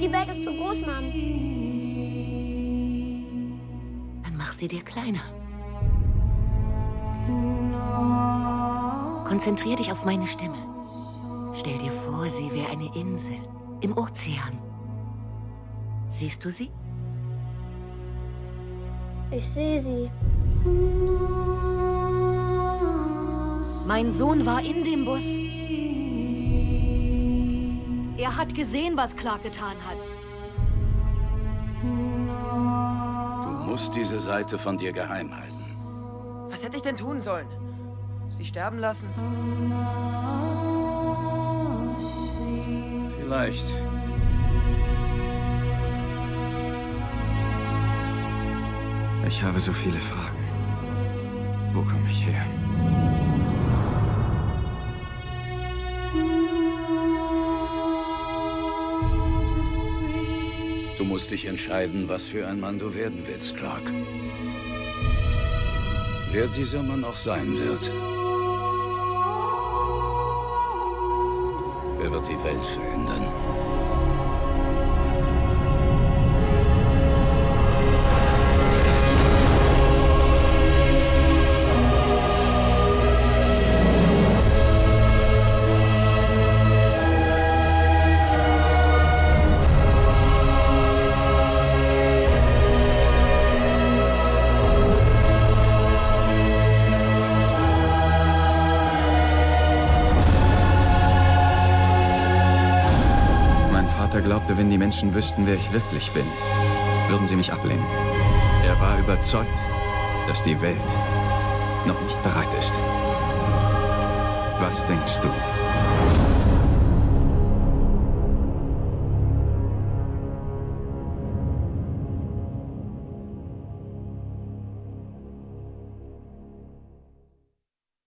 Die Welt ist zu groß, Mom. Dann mach sie dir kleiner. Konzentrier dich auf meine Stimme. Stell dir vor, sie wäre eine Insel im Ozean. Siehst du sie? Ich sehe sie. Mein Sohn war in dem Bus. Er hat gesehen, was Clark getan hat. Du musst diese Seite von dir geheim halten. Was hätte ich denn tun sollen? Sie sterben lassen? Vielleicht. Ich habe so viele Fragen. Wo komme ich her? Du musst dich entscheiden, was für ein Mann du werden willst, Clark. Wer dieser Mann auch sein wird. Er wird die Welt verändern. Vater glaubte, wenn die Menschen wüssten, wer ich wirklich bin, würden sie mich ablehnen. Er war überzeugt, dass die Welt noch nicht bereit ist. Was denkst du?